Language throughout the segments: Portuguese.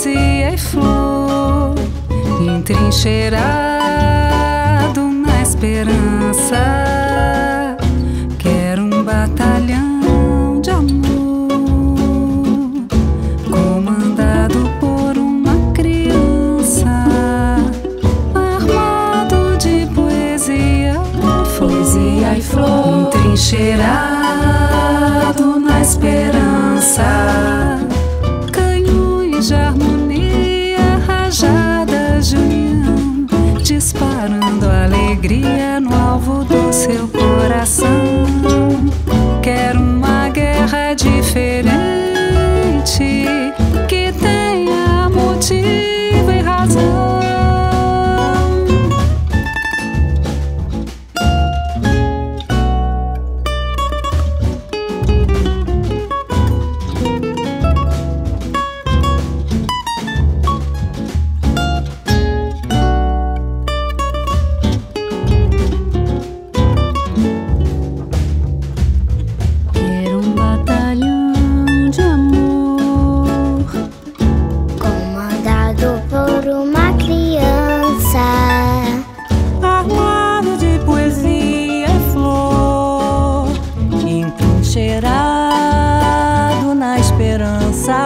Melancia e é flor entrincheirado na esperança. Quero um batalhão de amor comandado por uma criança, armado de poesia, poesia e flor entrincheirado na esperança. Alegria no alvo do seu coração. Quero uma guerra diferente entrincheirado na esperança.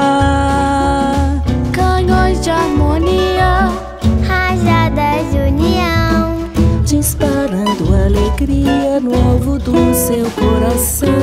Canhões de harmonia, rajadas de união. disparando alegria no alvo do seu coração.